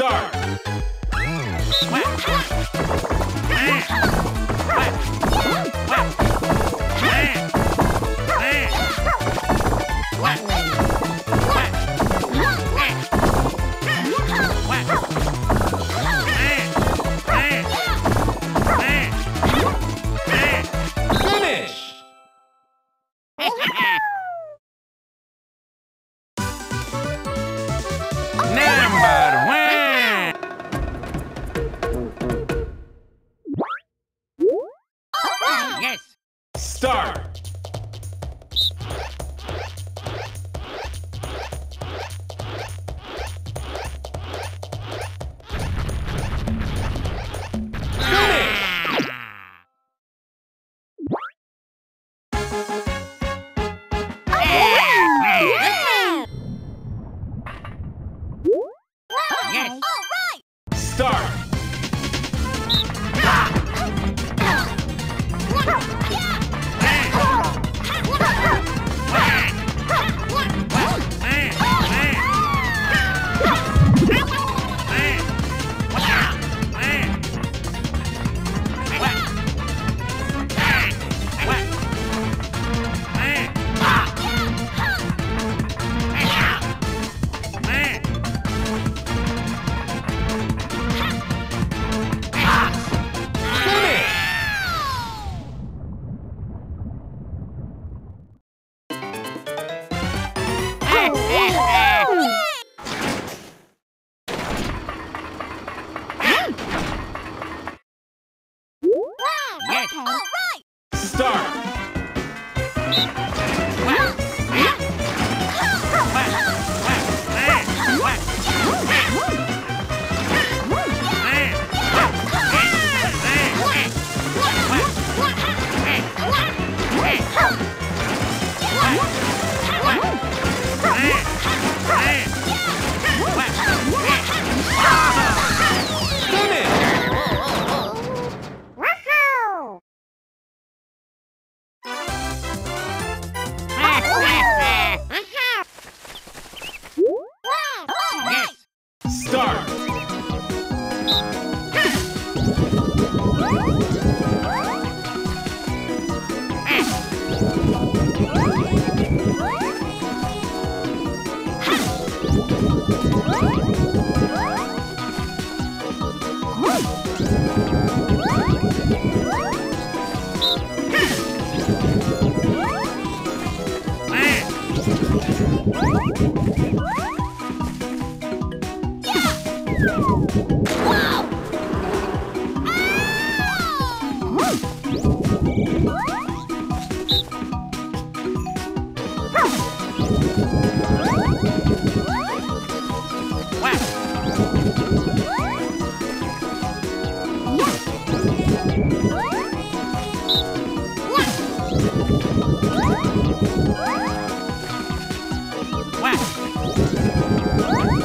Start!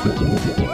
Música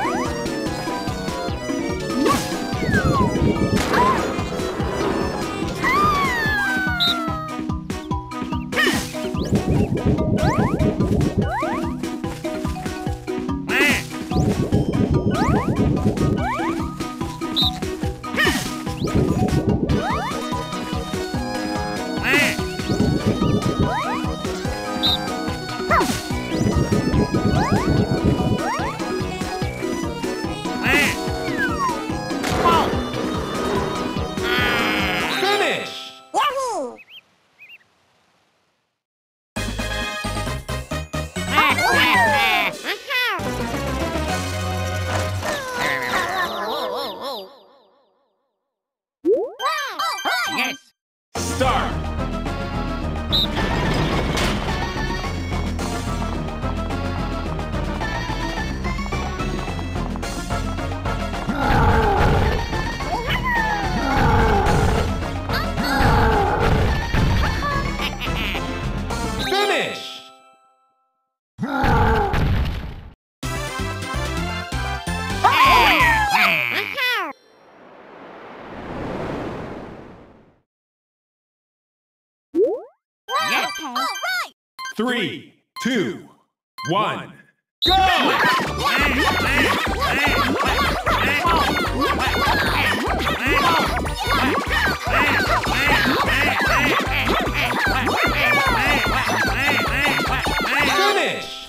Yes. Three, two, one, go! Finish!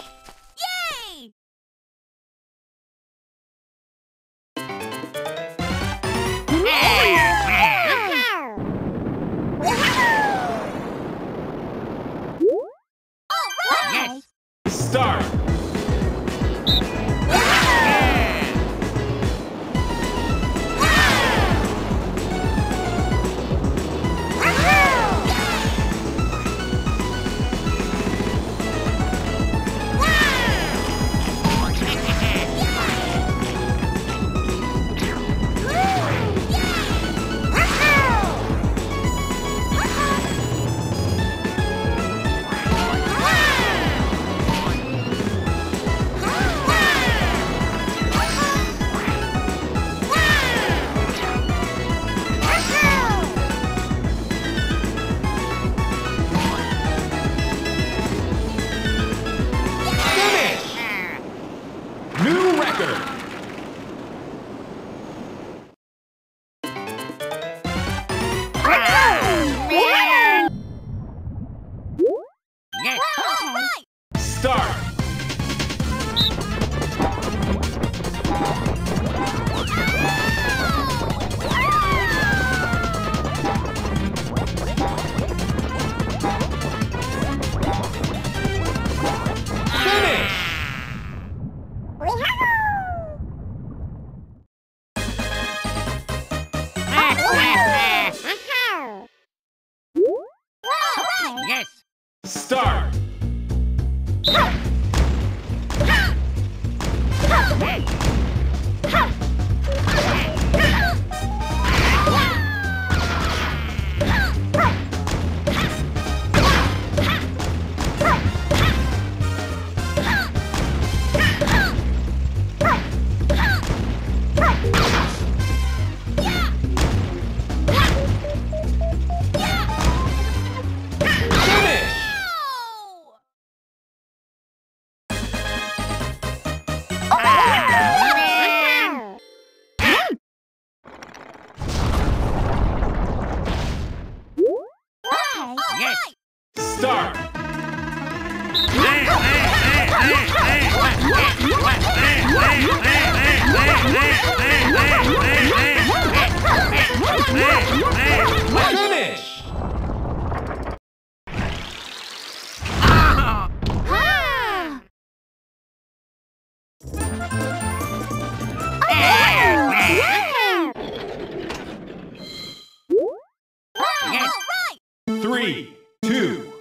Three, two,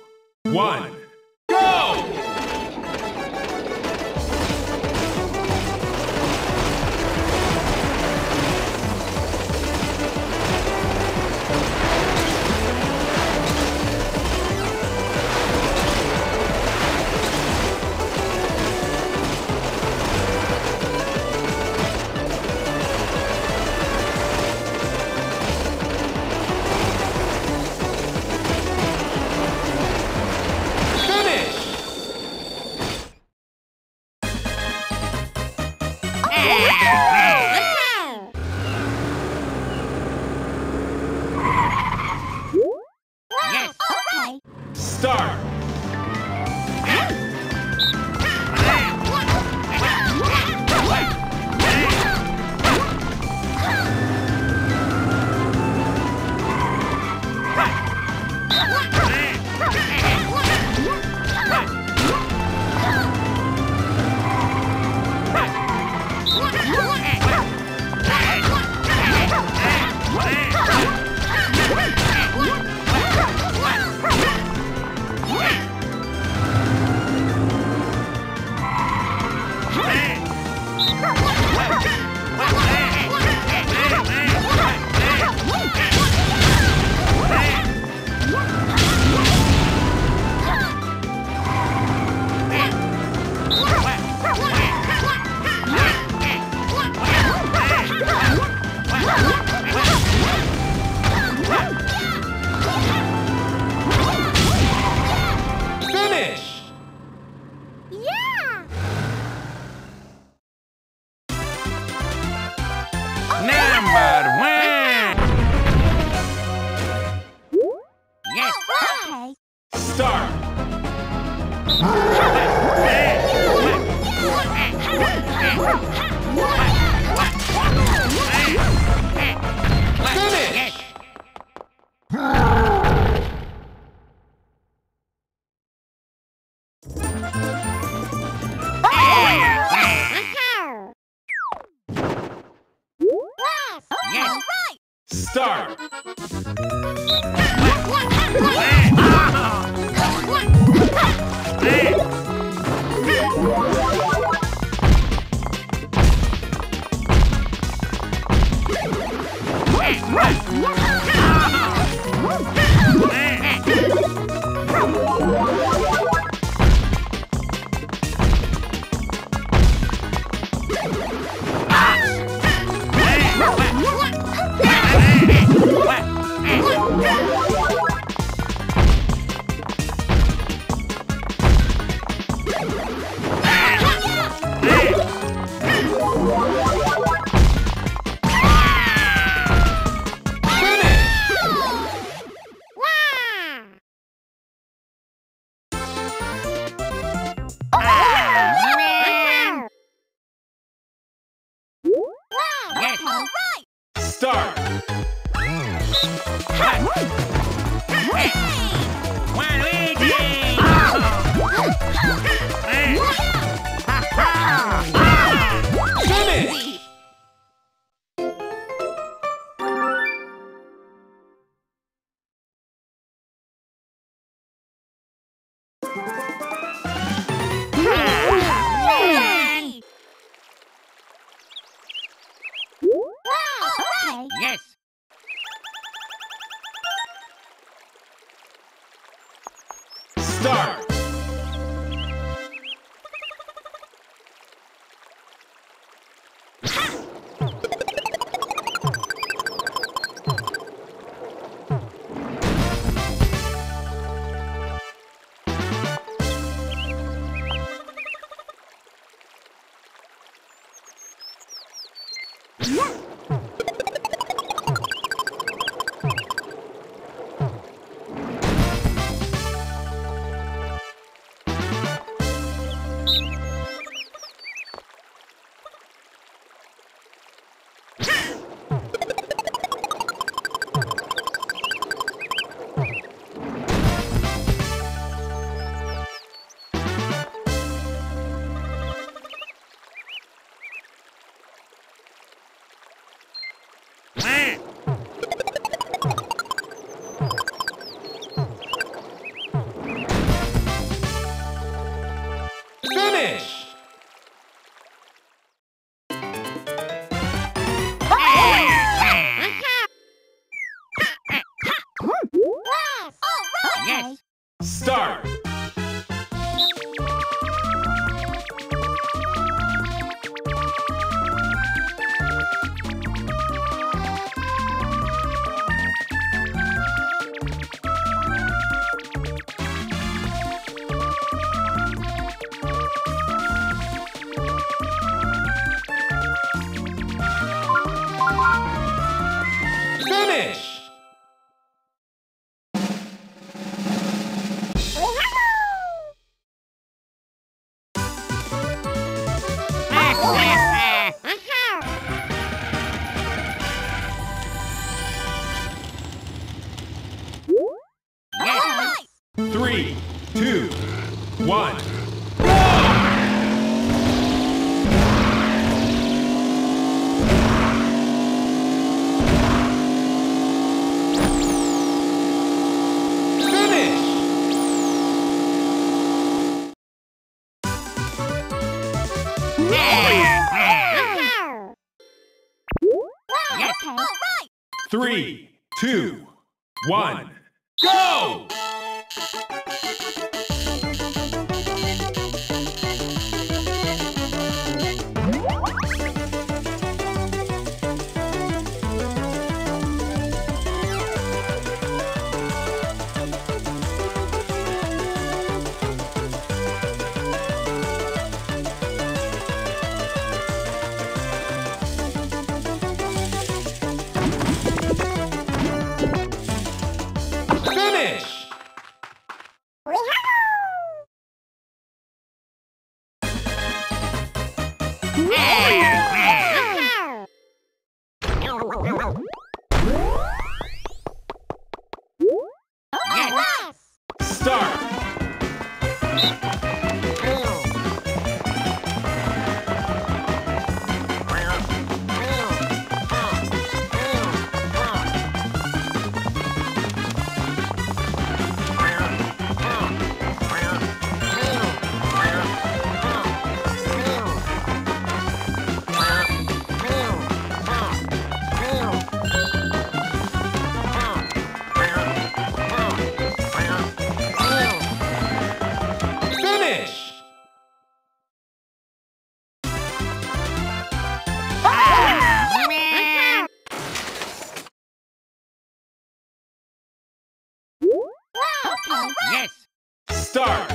one, Start! Start! Finish! Start! Yes. Three, two, one, go! Start.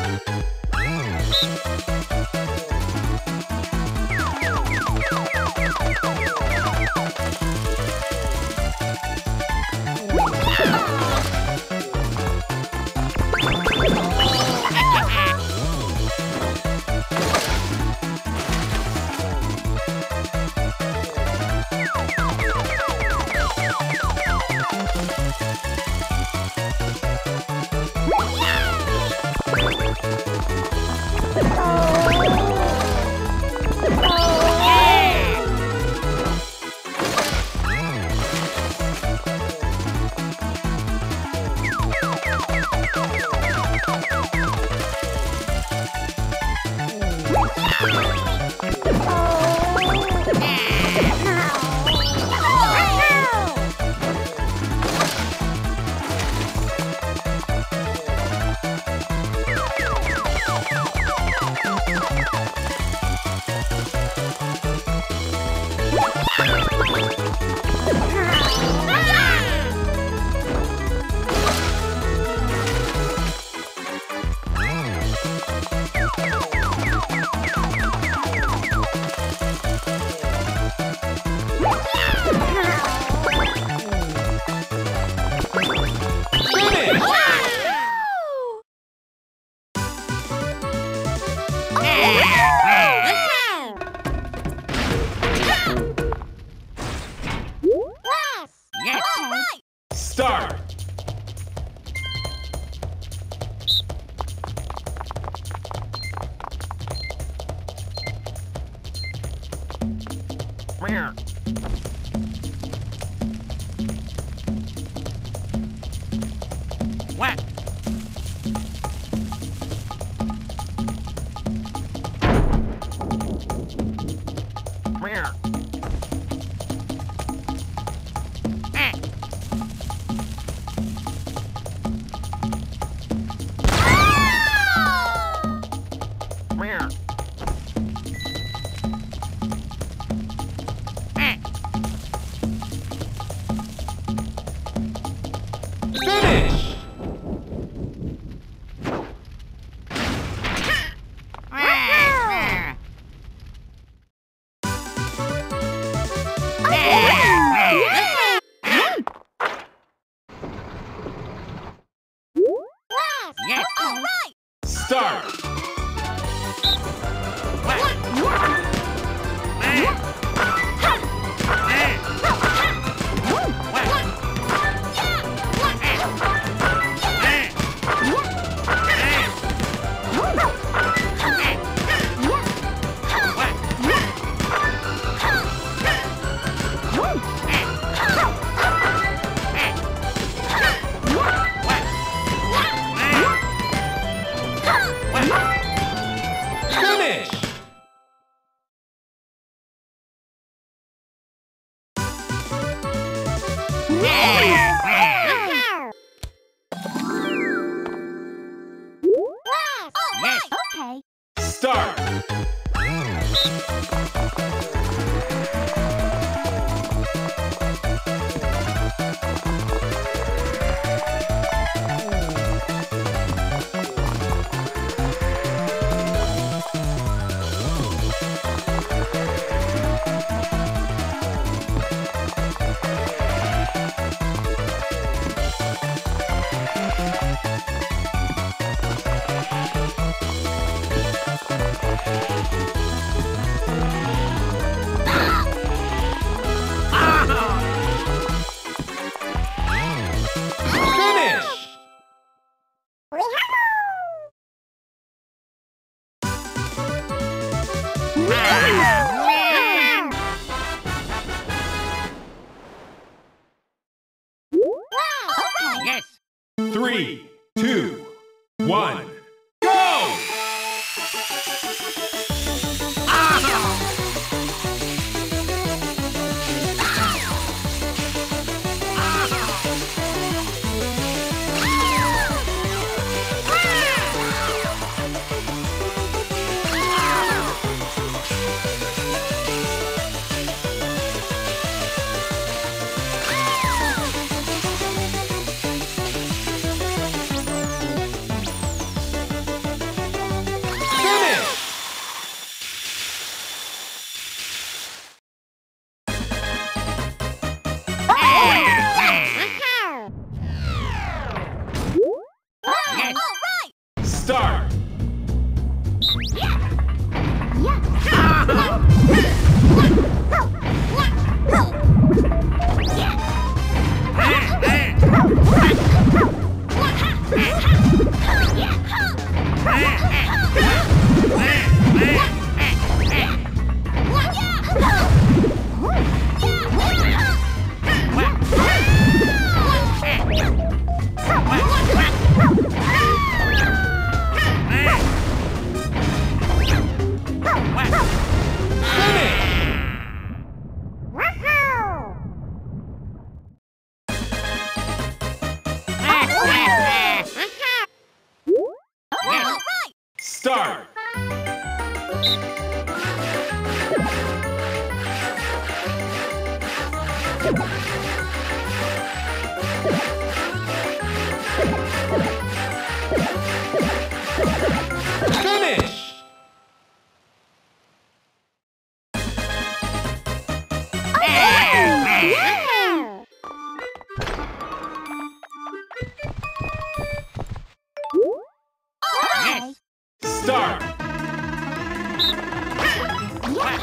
Finish.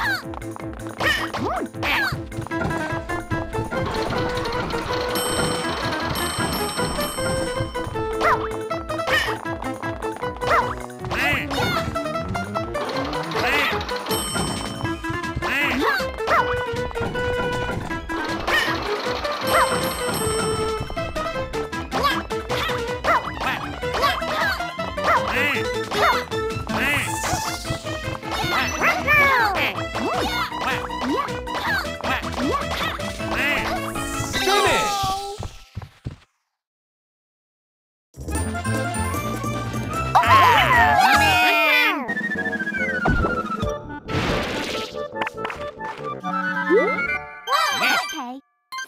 Finish!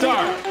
Start!